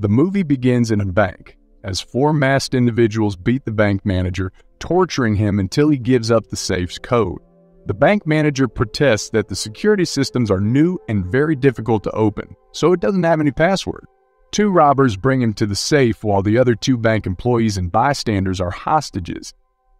The movie begins in a bank as four masked individuals beat the bank manager, torturing him until he gives up the safe's code. The bank manager protests that the security systems are new and very difficult to open, so it doesn't have any password. Two robbers bring him to the safe while the other two bank employees and bystanders are hostages.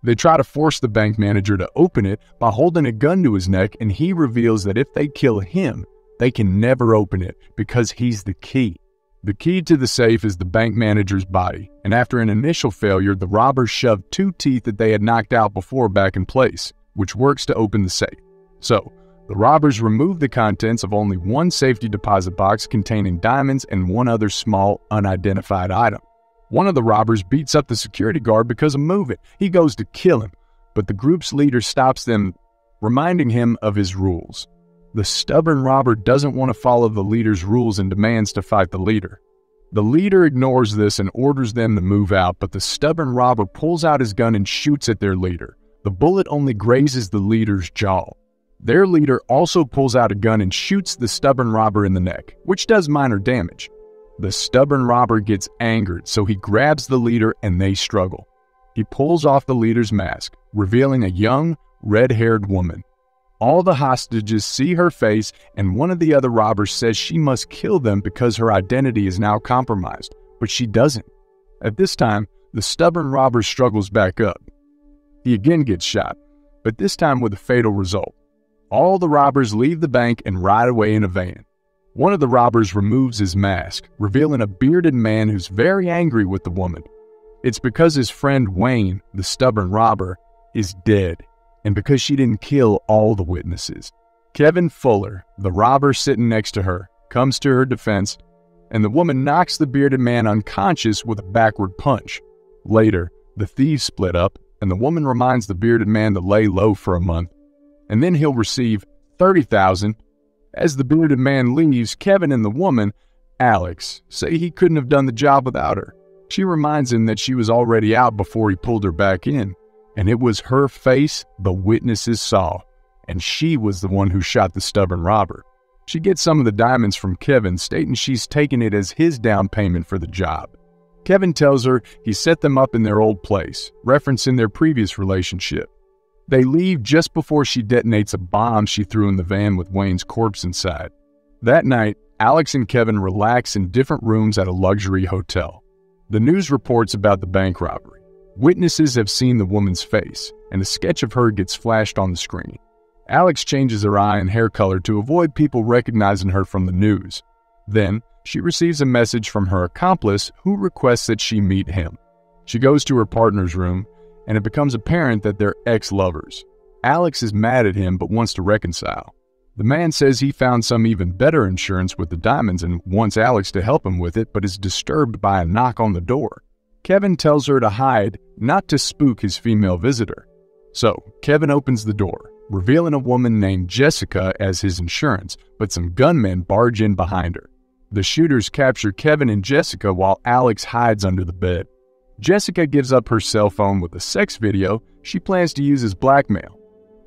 They try to force the bank manager to open it by holding a gun to his neck, and he reveals that if they kill him, they can never open it because he's the key. The key to the safe is the bank manager's body, and after an initial failure, the robbers shoved two teeth that they had knocked out before back in place, which works to open the safe. So, the robbers remove the contents of only one safety deposit box containing diamonds and one other small, unidentified item. One of the robbers beats up the security guard because of moving. He goes to kill him, but the group's leader stops them, reminding him of his rules. The stubborn robber doesn't want to follow the leader's rules and demands to fight the leader. The leader ignores this and orders them to move out, but the stubborn robber pulls out his gun and shoots at their leader. The bullet only grazes the leader's jaw. Their leader also pulls out a gun and shoots the stubborn robber in the neck, which does minor damage. The stubborn robber gets angered, so he grabs the leader and they struggle. He pulls off the leader's mask, revealing a young, red haired woman. All the hostages see her face, and one of the other robbers says she must kill them because her identity is now compromised, but she doesn't. At this time, the stubborn robber struggles back up. He again gets shot, but this time with a fatal result. All the robbers leave the bank and ride away in a van. One of the robbers removes his mask, revealing a bearded man who's very angry with the woman. It's because his friend Wayne, the stubborn robber, is dead, and because she didn't kill all the witnesses. Kevin Fuller, the robber sitting next to her, comes to her defense, and the woman knocks the bearded man unconscious with a backward punch. Later, the thieves split up, and the woman reminds the bearded man to lay low for a month, and then he'll receive 30,000 as the bearded man leaves, Kevin and the woman, Alex, say he couldn't have done the job without her. She reminds him that she was already out before he pulled her back in, and it was her face the witnesses saw, and she was the one who shot the stubborn robber. She gets some of the diamonds from Kevin, stating she's taken it as his down payment for the job. Kevin tells her he set them up in their old place, referencing their previous relationship. They leave just before she detonates a bomb she threw in the van with Wayne's corpse inside. That night, Alex and Kevin relax in different rooms at a luxury hotel. The news reports about the bank robbery. Witnesses have seen the woman's face, and a sketch of her gets flashed on the screen. Alex changes her eye and hair color to avoid people recognizing her from the news. Then, she receives a message from her accomplice who requests that she meet him. She goes to her partner's room and it becomes apparent that they're ex lovers. Alex is mad at him but wants to reconcile. The man says he found some even better insurance with the diamonds and wants Alex to help him with it, but is disturbed by a knock on the door. Kevin tells her to hide, not to spook his female visitor. So, Kevin opens the door, revealing a woman named Jessica as his insurance, but some gunmen barge in behind her. The shooters capture Kevin and Jessica while Alex hides under the bed. Jessica gives up her cell phone with a sex video she plans to use as blackmail.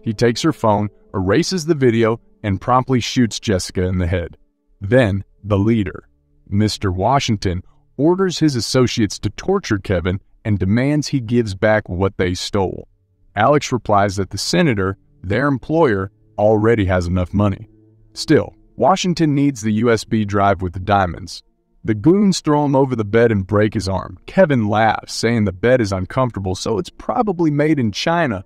He takes her phone, erases the video, and promptly shoots Jessica in the head. Then, the leader, Mr. Washington, orders his associates to torture Kevin and demands he gives back what they stole. Alex replies that the senator, their employer, already has enough money. Still, Washington needs the USB drive with the diamonds, the goons throw him over the bed and break his arm. Kevin laughs, saying the bed is uncomfortable, so it's probably made in China.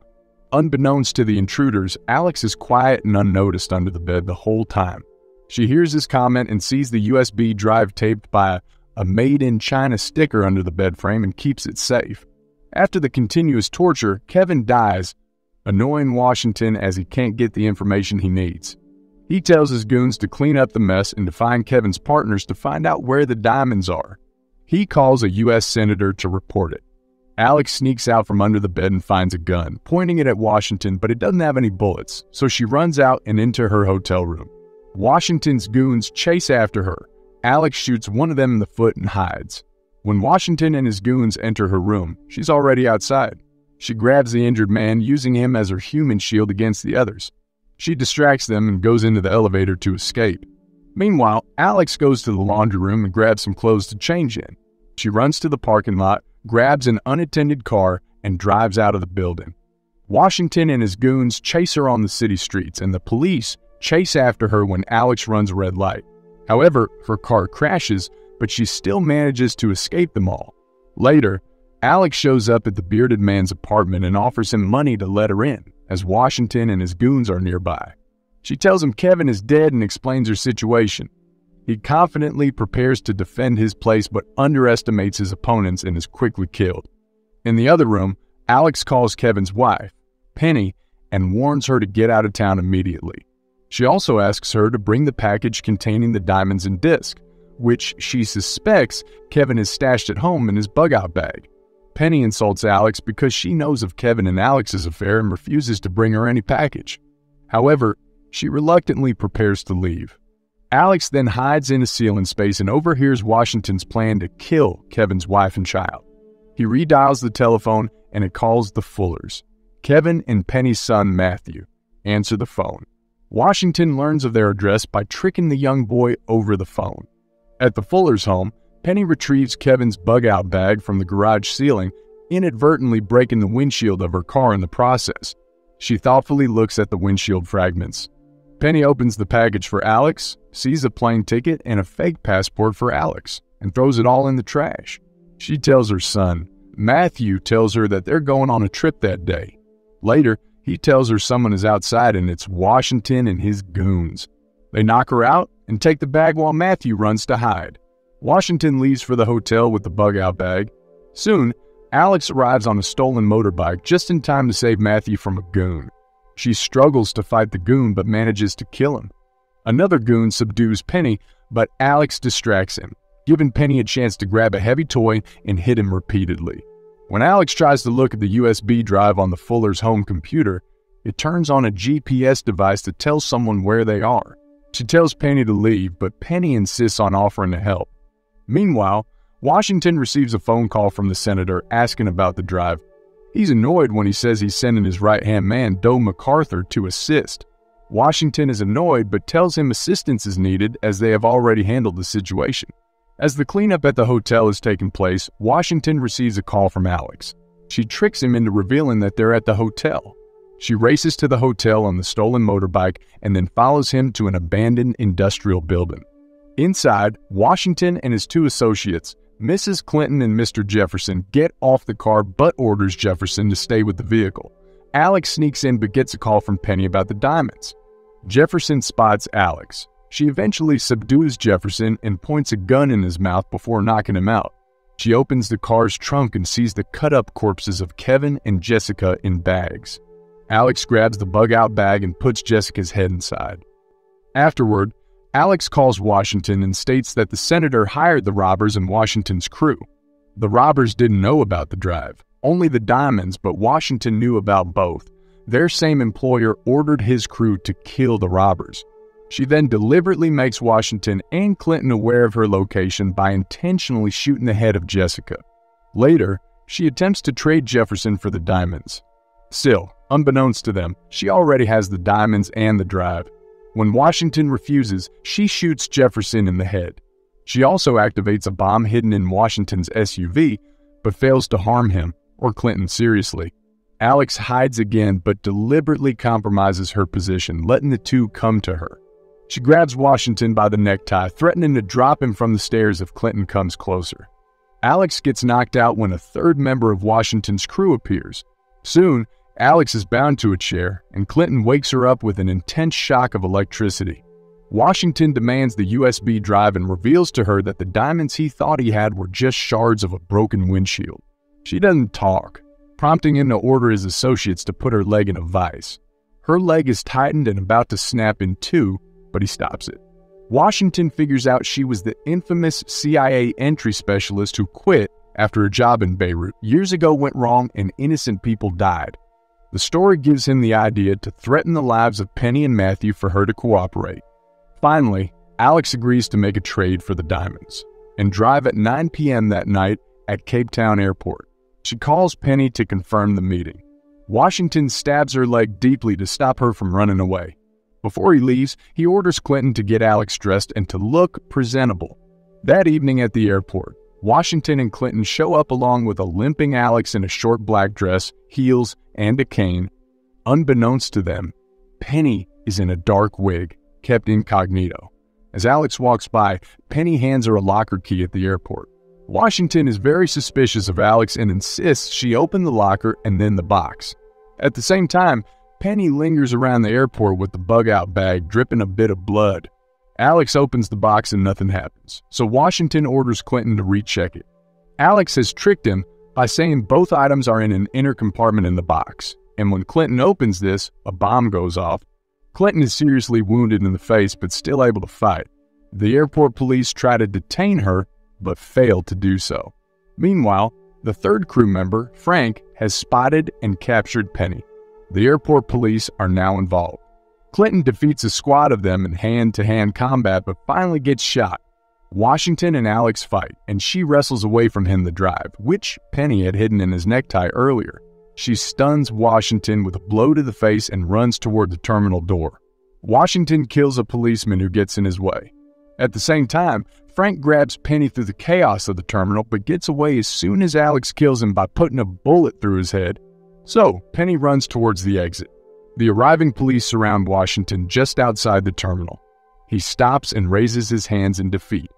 Unbeknownst to the intruders, Alex is quiet and unnoticed under the bed the whole time. She hears his comment and sees the USB drive taped by a made in China sticker under the bed frame and keeps it safe. After the continuous torture, Kevin dies, annoying Washington as he can't get the information he needs. He tells his goons to clean up the mess and to find Kevin's partners to find out where the diamonds are. He calls a U.S. senator to report it. Alex sneaks out from under the bed and finds a gun, pointing it at Washington, but it doesn't have any bullets, so she runs out and into her hotel room. Washington's goons chase after her. Alex shoots one of them in the foot and hides. When Washington and his goons enter her room, she's already outside. She grabs the injured man, using him as her human shield against the others. She distracts them and goes into the elevator to escape. Meanwhile, Alex goes to the laundry room and grabs some clothes to change in. She runs to the parking lot, grabs an unattended car, and drives out of the building. Washington and his goons chase her on the city streets, and the police chase after her when Alex runs a red light. However, her car crashes, but she still manages to escape them all. Later, Alex shows up at the bearded man's apartment and offers him money to let her in, as Washington and his goons are nearby. She tells him Kevin is dead and explains her situation. He confidently prepares to defend his place but underestimates his opponents and is quickly killed. In the other room, Alex calls Kevin's wife, Penny, and warns her to get out of town immediately. She also asks her to bring the package containing the diamonds and disc, which she suspects Kevin has stashed at home in his bug out bag. Penny insults Alex because she knows of Kevin and Alex's affair and refuses to bring her any package. However, she reluctantly prepares to leave. Alex then hides in a ceiling space and overhears Washington's plan to kill Kevin's wife and child. He redials the telephone and it calls the Fullers. Kevin and Penny's son, Matthew, answer the phone. Washington learns of their address by tricking the young boy over the phone. At the Fuller's home, Penny retrieves Kevin's bug out bag from the garage ceiling, inadvertently breaking the windshield of her car in the process. She thoughtfully looks at the windshield fragments. Penny opens the package for Alex, sees a plane ticket and a fake passport for Alex, and throws it all in the trash. She tells her son. Matthew tells her that they're going on a trip that day. Later, he tells her someone is outside and it's Washington and his goons. They knock her out and take the bag while Matthew runs to hide. Washington leaves for the hotel with the bug out bag. Soon, Alex arrives on a stolen motorbike just in time to save Matthew from a goon. She struggles to fight the goon but manages to kill him. Another goon subdues Penny, but Alex distracts him, giving Penny a chance to grab a heavy toy and hit him repeatedly. When Alex tries to look at the USB drive on the Fuller's home computer, it turns on a GPS device to tell someone where they are. She tells Penny to leave, but Penny insists on offering to help. Meanwhile, Washington receives a phone call from the senator asking about the drive. He's annoyed when he says he's sending his right hand man, Doe MacArthur, to assist. Washington is annoyed but tells him assistance is needed as they have already handled the situation. As the cleanup at the hotel is taking place, Washington receives a call from Alex. She tricks him into revealing that they're at the hotel. She races to the hotel on the stolen motorbike and then follows him to an abandoned industrial building. Inside, Washington and his two associates, Mrs. Clinton and Mr. Jefferson, get off the car but orders Jefferson to stay with the vehicle. Alex sneaks in but gets a call from Penny about the diamonds. Jefferson spots Alex. She eventually subdues Jefferson and points a gun in his mouth before knocking him out. She opens the car's trunk and sees the cut up corpses of Kevin and Jessica in bags. Alex grabs the bug out bag and puts Jessica's head inside. Afterward, Alex calls Washington and states that the senator hired the robbers and Washington's crew. The robbers didn't know about the drive, only the diamonds, but Washington knew about both. Their same employer ordered his crew to kill the robbers. She then deliberately makes Washington and Clinton aware of her location by intentionally shooting the head of Jessica. Later, she attempts to trade Jefferson for the diamonds. Still, unbeknownst to them, she already has the diamonds and the drive. When Washington refuses, she shoots Jefferson in the head. She also activates a bomb hidden in Washington's SUV, but fails to harm him or Clinton seriously. Alex hides again but deliberately compromises her position, letting the two come to her. She grabs Washington by the necktie, threatening to drop him from the stairs if Clinton comes closer. Alex gets knocked out when a third member of Washington's crew appears. Soon, Alex is bound to a chair, and Clinton wakes her up with an intense shock of electricity. Washington demands the USB drive and reveals to her that the diamonds he thought he had were just shards of a broken windshield. She doesn't talk, prompting him to order his associates to put her leg in a vise. Her leg is tightened and about to snap in two, but he stops it. Washington figures out she was the infamous CIA entry specialist who quit after a job in Beirut years ago went wrong and innocent people died. The story gives him the idea to threaten the lives of Penny and Matthew for her to cooperate. Finally, Alex agrees to make a trade for the diamonds and drive at 9 p.m. that night at Cape Town Airport. She calls Penny to confirm the meeting. Washington stabs her leg deeply to stop her from running away. Before he leaves, he orders Clinton to get Alex dressed and to look presentable. That evening at the airport, Washington and Clinton show up along with a limping Alex in a short black dress, heels, and a cane. Unbeknownst to them, Penny is in a dark wig, kept incognito. As Alex walks by, Penny hands her a locker key at the airport. Washington is very suspicious of Alex and insists she open the locker and then the box. At the same time, Penny lingers around the airport with the bug out bag dripping a bit of blood. Alex opens the box and nothing happens, so Washington orders Clinton to recheck it. Alex has tricked him by saying both items are in an inner compartment in the box, and when Clinton opens this, a bomb goes off. Clinton is seriously wounded in the face but still able to fight. The airport police try to detain her but fail to do so. Meanwhile, the third crew member, Frank, has spotted and captured Penny. The airport police are now involved. Clinton defeats a squad of them in hand to hand combat but finally gets shot. Washington and Alex fight, and she wrestles away from him the drive, which Penny had hidden in his necktie earlier. She stuns Washington with a blow to the face and runs toward the terminal door. Washington kills a policeman who gets in his way. At the same time, Frank grabs Penny through the chaos of the terminal but gets away as soon as Alex kills him by putting a bullet through his head. So, Penny runs towards the exit. The arriving police surround Washington just outside the terminal. He stops and raises his hands in defeat.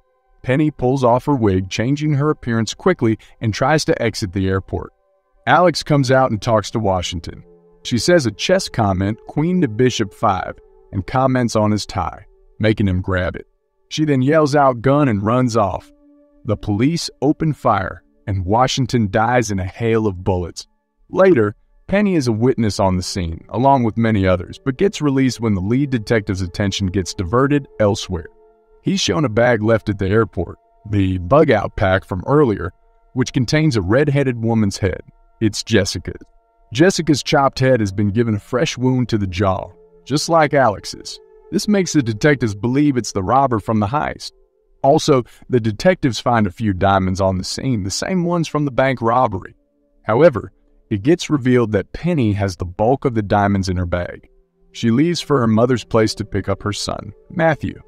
Penny pulls off her wig, changing her appearance quickly, and tries to exit the airport. Alex comes out and talks to Washington. She says a chess comment, queen to bishop 5, and comments on his tie, making him grab it. She then yells out gun and runs off. The police open fire, and Washington dies in a hail of bullets. Later, Penny is a witness on the scene, along with many others, but gets released when the lead detective's attention gets diverted elsewhere. He's shown a bag left at the airport, the bug out pack from earlier, which contains a red headed woman's head. It's Jessica's. Jessica's chopped head has been given a fresh wound to the jaw, just like Alex's. This makes the detectives believe it's the robber from the heist. Also, the detectives find a few diamonds on the scene, the same ones from the bank robbery. However, it gets revealed that Penny has the bulk of the diamonds in her bag. She leaves for her mother's place to pick up her son, Matthew.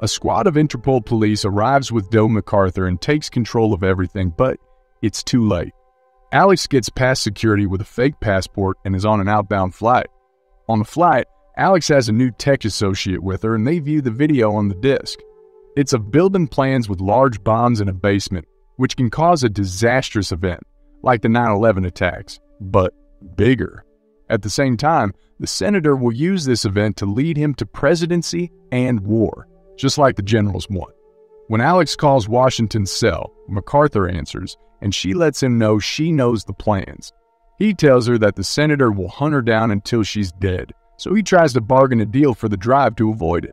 A squad of Interpol police arrives with Doe MacArthur and takes control of everything, but it's too late. Alex gets past security with a fake passport and is on an outbound flight. On the flight, Alex has a new tech associate with her and they view the video on the disk. It's of building plans with large bombs in a basement, which can cause a disastrous event, like the 9 11 attacks, but bigger. At the same time, the senator will use this event to lead him to presidency and war, just like the generals want. When Alex calls Washington's cell, MacArthur answers, and she lets him know she knows the plans. He tells her that the senator will hunt her down until she's dead, so he tries to bargain a deal for the drive to avoid it.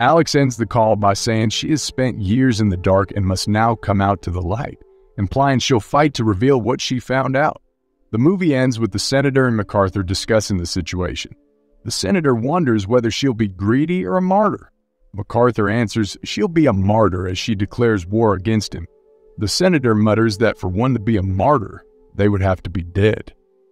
Alex ends the call by saying she has spent years in the dark and must now come out to the light, implying she'll fight to reveal what she found out. The movie ends with the senator and MacArthur discussing the situation. The senator wonders whether she'll be greedy or a martyr. MacArthur answers she'll be a martyr as she declares war against him. The senator mutters that for one to be a martyr, they would have to be dead.